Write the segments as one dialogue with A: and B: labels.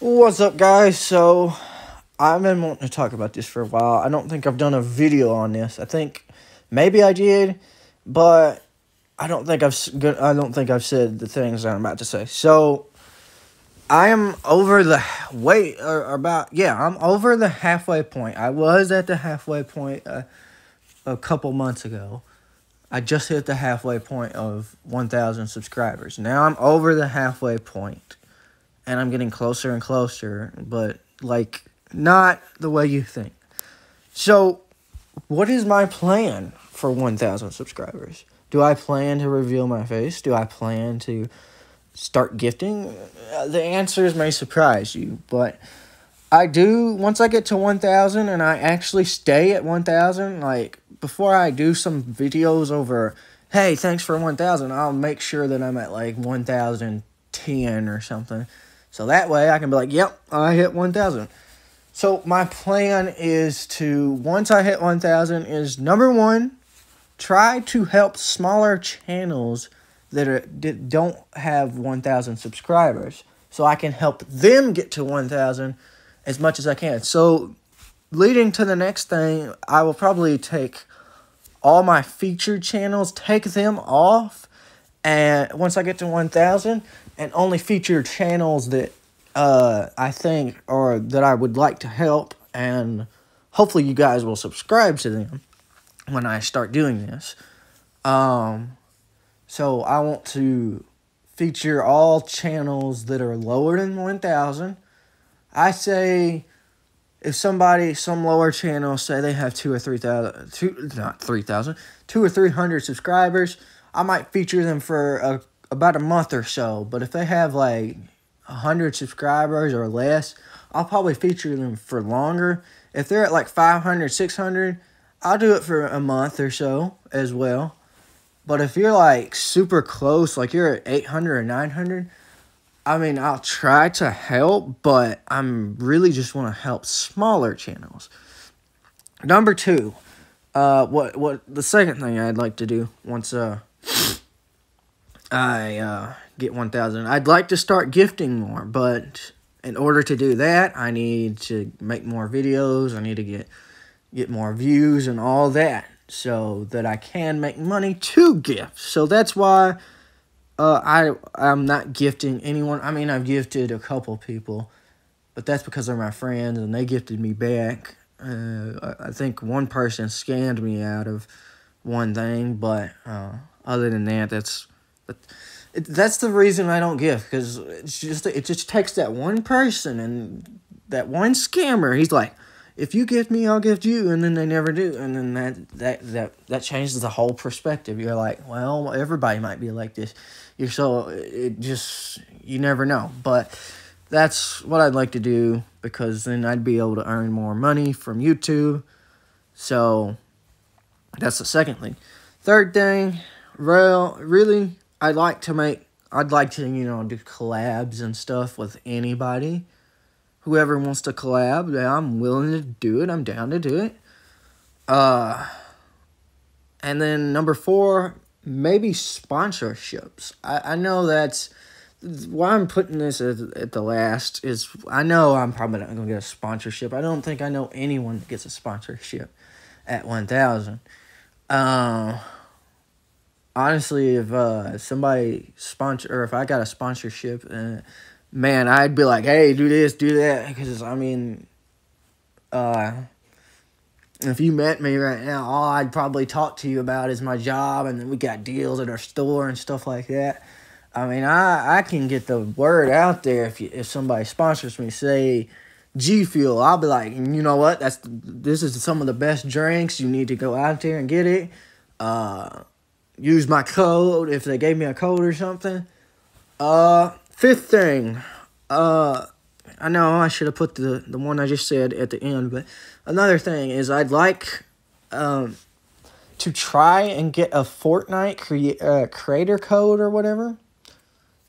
A: What's up, guys? So, I've been wanting to talk about this for a while. I don't think I've done a video on this. I think maybe I did, but I don't think I've. I don't think I've said the things I'm about to say. So, I am over the wait or, or about yeah. I'm over the halfway point. I was at the halfway point uh, a couple months ago. I just hit the halfway point of 1,000 subscribers. Now I'm over the halfway point and I'm getting closer and closer, but like not the way you think. So, what is my plan for 1,000 subscribers? Do I plan to reveal my face? Do I plan to start gifting? Uh, The answers may surprise you, but I do once I get to 1,000 and I actually stay at 1,000, like before I do some videos over, hey, thanks for 1,000, I'll make sure that I'm at like 1,010 or something. So that way I can be like, yep, I hit 1,000. So my plan is to, once I hit 1,000, is number one, try to help smaller channels that, are, that don't have 1,000 subscribers. So I can help them get to 1,000 as much as I can. So leading to the next thing, I will probably take all my featured channels, take them off, and once I get to 1,000, and only feature channels that uh, I think or that I would like to help, and hopefully you guys will subscribe to them when I start doing this. Um, so I want to feature all channels that are lower than 1,000. I say if somebody, some lower channel, say they have two or three thousand, two not three thousand, two or three hundred subscribers, I might feature them for a, about a month or so. But if they have like a hundred subscribers or less, I'll probably feature them for longer. If they're at like 500, 600, I'll do it for a month or so as well. But if you're like super close, like you're at 800 or 900, I mean, I'll try to help, but I'm really just want to help smaller channels. Number two, uh, what what the second thing I'd like to do once uh I uh get one thousand, I'd like to start gifting more, but in order to do that, I need to make more videos. I need to get get more views and all that, so that I can make money to gift. So that's why uh, I I'm not gifting anyone. I mean, I've gifted a couple people, but that's because they're my friends and they gifted me back. Uh, I think one person scammed me out of one thing, but uh, other than that, that's that, it, that's the reason I don't give because it's just it just takes that one person and that one scammer. He's like, if you gift me, I'll gift you, and then they never do, and then that that that that changes the whole perspective. You're like, well, everybody might be like this. You're so it just you never know, but that's what I'd like to do because then I'd be able to earn more money from YouTube. So that's the second thing. Third thing, well, really, I'd like to make. I'd like to you know do collabs and stuff with anybody whoever wants to collab, yeah, I'm willing to do it. I'm down to do it. Uh, and then number four, maybe sponsorships. I, I know that's why I'm putting this at, at the last is I know I'm probably not gonna get a sponsorship. I don't think I know anyone that gets a sponsorship at one thousand. Um, honestly, if uh somebody sponsor or if I got a sponsorship and man, I'd be like, hey, do this, do that, because I mean, uh, if you met me right now, all I'd probably talk to you about is my job, and then we got deals at our store and stuff like that. I mean, I I can get the word out there if you, if somebody sponsors me, say G Fuel, I'll be like, you know what? That's this is some of the best drinks. You need to go out there and get it. Uh, use my code if they gave me a code or something. Uh, fifth thing, uh, I know I should have put the the one I just said at the end, but another thing is I'd like, um, to try and get a Fortnite crea- uh, creator code or whatever,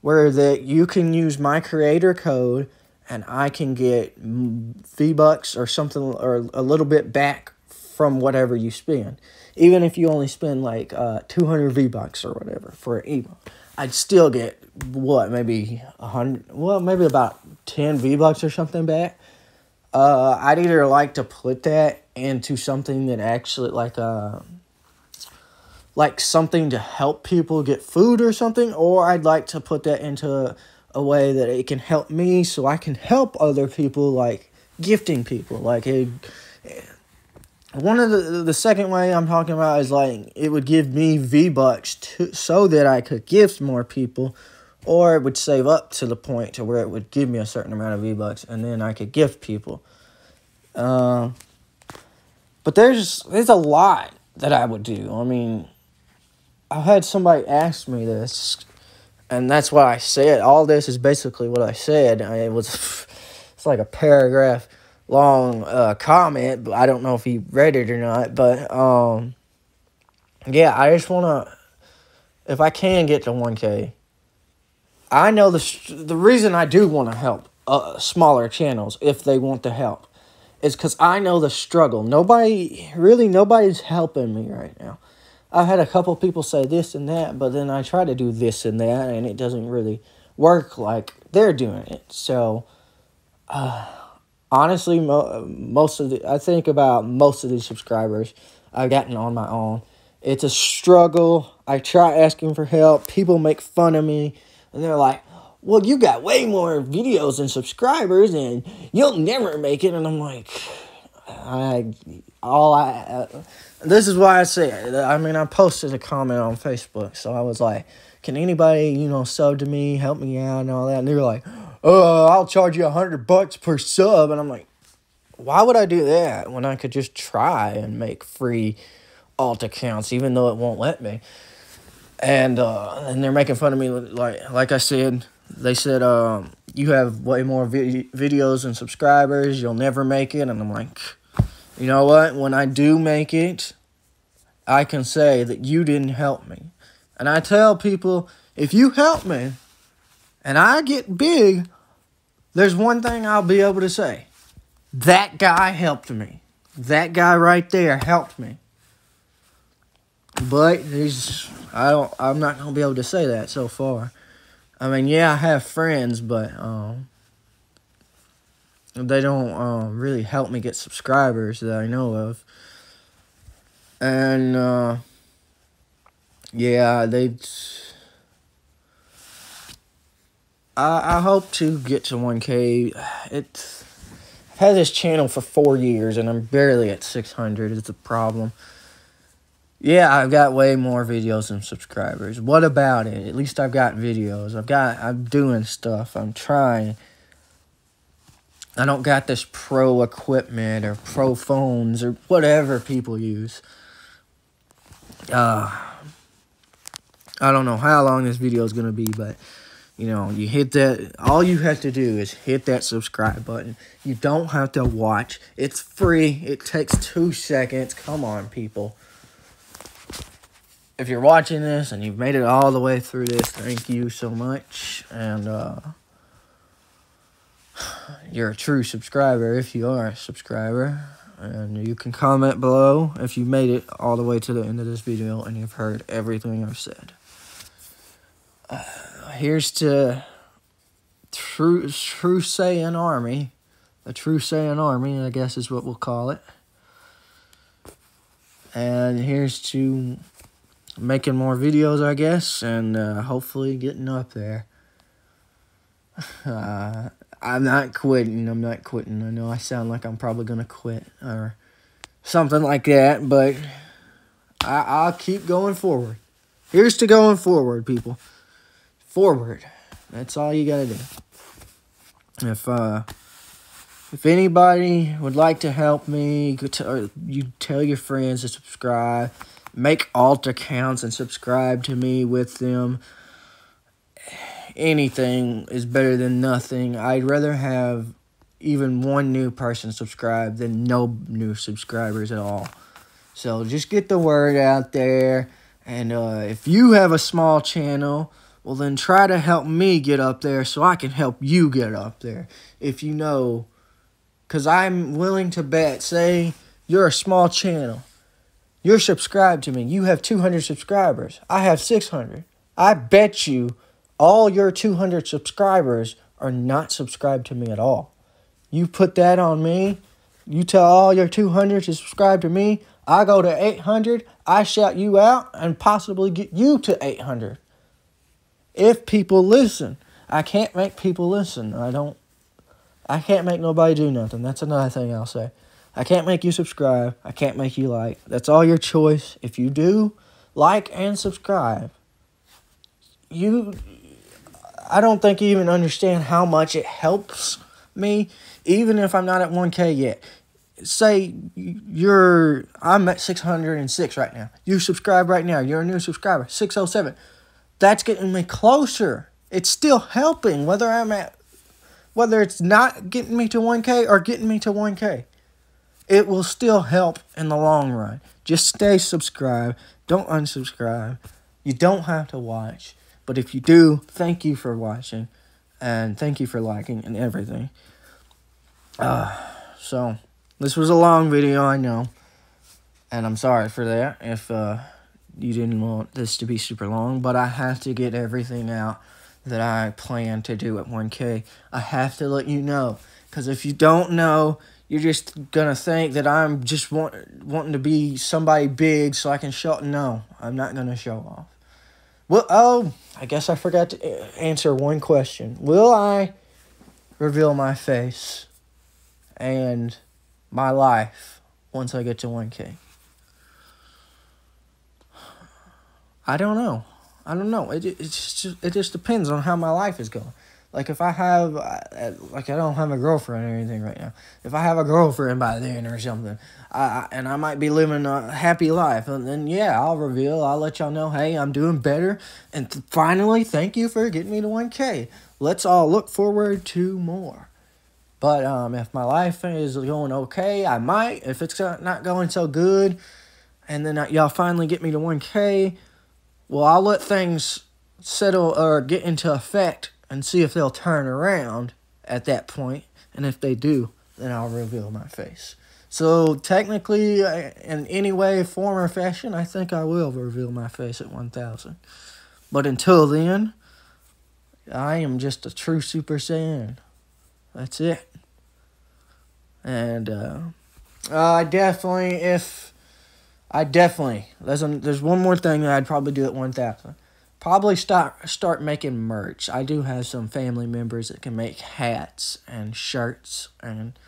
A: where that you can use my creator code and I can get V bucks or something or a little bit back from whatever you spend, even if you only spend like uh two hundred V bucks or whatever for an emote. I'd still get what maybe a hundred, well maybe about ten V bucks or something back. Uh, I'd either like to put that into something that actually like uh like something to help people get food or something, or I'd like to put that into a, a way that it can help me so I can help other people like gifting people like it one of the the second way I'm talking about is like it would give me V bucks to so that I could gift more people, or it would save up to the point to where it would give me a certain amount of V bucks and then I could gift people. Uh, but there's there's a lot that I would do. I mean, I had somebody ask me this, and that's what I said. All this is basically what I said. I, it was it's like a paragraph long uh, comment, but I don't know if he read it or not. But um, yeah, I just want to, if I can get to 1K, I know the the reason I do want to help uh, smaller channels if they want the help is because I know the struggle. Nobody, really, nobody's helping me right now. I've had a couple people say this and that, but then I try to do this and that, and it doesn't really work like they're doing it. So, uh, honestly, mo- most of the I think about most of these subscribers I've gotten on my own. It's a struggle. I try asking for help. People make fun of me, and they're like, "Well, you got way more videos and subscribers, and you'll never make it." And I'm like, I all I. Uh, this is why I say it. I mean, I posted a comment on Facebook, so I was like, "Can anybody, you know, sub to me, help me out, and all that?" And they were like, oh, I'll charge you a hundred bucks per sub. And I'm like, why would I do that when I could just try and make free alt accounts, even though it won't let me? And uh, and they're making fun of me. Like like I said, they said um, you have way more vi- videos and subscribers. You'll never make it. And I'm like, you know what? When I do make it, I can say that you didn't help me. And I tell people, if you help me, and I get big, there's one thing I'll be able to say. That guy helped me. That guy right there helped me. But he's I don't I'm not gonna be able to say that so far. I mean, yeah, I have friends, but um, they don't um, really help me get subscribers that I know of. And uh, yeah, they I, I hope to get to 1K. It's I've had this channel for four years and I'm barely at 600. It's a problem. Yeah, I've got way more videos than subscribers. What about it? At least I've got videos. I've got I'm doing stuff. I'm trying. I don't got this pro equipment or pro phones or whatever people use. Uh I don't know how long this video is going to be, but you know, you hit that, all you have to do is hit that subscribe button. You don't have to watch. It's free. It takes two seconds. Come on, people. If you're watching this and you've made it all the way through this, thank you so much. And, uh, you're a true subscriber if you are a subscriber. And you can comment below if you made it all the way to the end of this video and you've heard everything I've said. Uh, here's to True True Saiyan Army. The True Saiyan Army, I guess is what we'll call it. And here's to making more videos, I guess, and uh, hopefully getting up there. Uh, I'm not quitting. I'm not quitting. I know I sound like I'm probably going to quit or something like that, but I, I'll keep going forward. Here's to going forward, people forward. That's all you gotta do. If uh, if anybody would like to help me, you tell your friends to subscribe. Make alt accounts and subscribe to me with them. Anything is better than nothing. I'd rather have even one new person subscribe than no new subscribers at all. So just get the word out there. And uh, if you have a small channel, well, then try to help me get up there so I can help you get up there. If you know, because I'm willing to bet, say you're a small channel, you're subscribed to me, you have 200 subscribers, I have 600. I bet you all your 200 subscribers are not subscribed to me at all. You put that on me. You tell all your 200 to subscribe to me. I go to 800. I shout you out and possibly get you to 800. If people listen. I can't make people listen. I don't. I can't make nobody do nothing. That's another thing I'll say. I can't make you subscribe. I can't make you like. That's all your choice. If you do like and subscribe, you I don't think you even understand how much it helps me, even if I'm not at 1K yet. Say you're, I'm at 606 right now. You subscribe right now. You're a new subscriber, 607. That's getting me closer. It's still helping, whether I'm at, whether it's not getting me to 1K or getting me to 1K. It will still help in the long run. Just stay subscribed. Don't unsubscribe. You don't have to watch. But if you do, thank you for watching and thank you for liking and everything. Uh, so, this was a long video, I know. And I'm sorry for that if uh, you didn't want this to be super long. But I have to get everything out that I plan to do at 1K. I have to let you know. Because if you don't know, you're just to think that I'm just want, wanting to be somebody big so I can show... No, I'm not to show off. Well, oh, I guess I forgot to uh, answer one question. Will I reveal my face and my life once I get to 1K? I don't know. I don't know. It, it, just, it just depends on how my life is going. Like if I have, uh, like I don't have a girlfriend or anything right now. If I have a girlfriend by then or something, I, and I might be living a happy life, and then yeah, I'll reveal. I'll let y'all know, hey, I'm doing better. And th- finally, thank you for getting me to one K. Let's all look forward to more. But um, if my life is going okay, I might. If it's not going so good, and then y'all finally get me to one K, well, I'll let things settle or get into effect and see if they'll turn around at that point. And if they do, then I'll reveal my face. So technically, uh, in any way, form, or fashion, I think I will reveal my face at 1,000. But until then, I am just a true Super Saiyan. That's it. And uh, I definitely, if I definitely, there's, there's one more thing that I'd probably do at 1,000 probably start start making merch. I do have some family members that can make hats and shirts and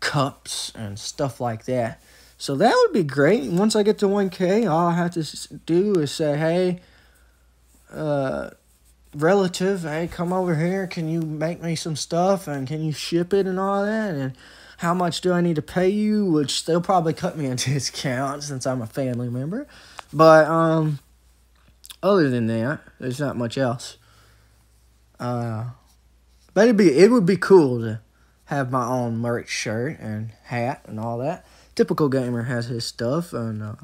A: cups and stuff like that. So that would be great. Once I get to 1K, all I have to do is say, hey, uh, relative, hey, come over here. Can you make me some stuff and can you ship it and all that? And how much do I need to pay you? Which they'll probably cut me a discount since I'm a family member. But, um, other than that, there's not much else. Uh, but it'd be it would be cool to have my own merch shirt and hat and all that. Typical gamer has his stuff, and uh,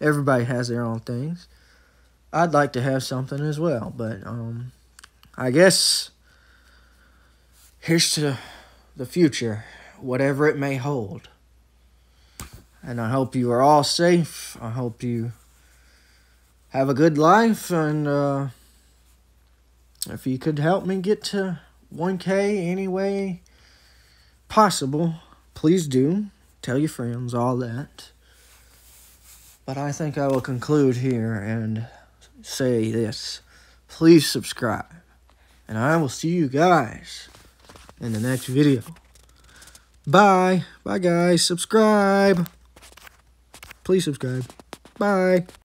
A: everybody has their own things. I'd like to have something as well, but um, I guess here's to the future, whatever it may hold. And I hope you are all safe. I hope you have a good life. And uh, if you could help me get to 1k any way possible please do. Tell your friends all that. But i think i will conclude here and say this. Please subscribe. And i will see you guys in the next video bye. Bye guys. Subscribe. Please subscribe. Bye